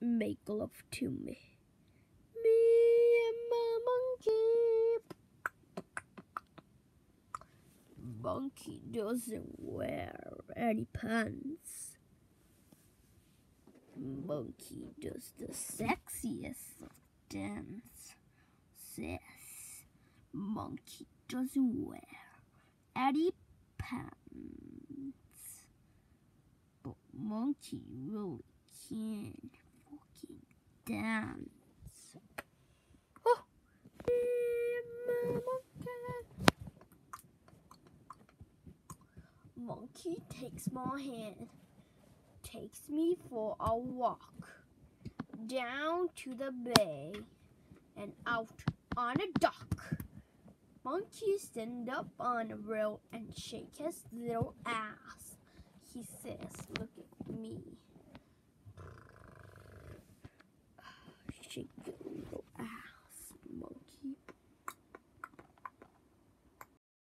make love to me. Me and my monkey. Monkey doesn't wear any pants. Monkey does the sexiest of dance. Says monkey doesn't wear any pants. But monkey really can dance. Oh. Monkey takes my hand, takes me for a walk down to the bay and out on a dock. Monkey stand up on a rail and shake his little ass. He says, Shake your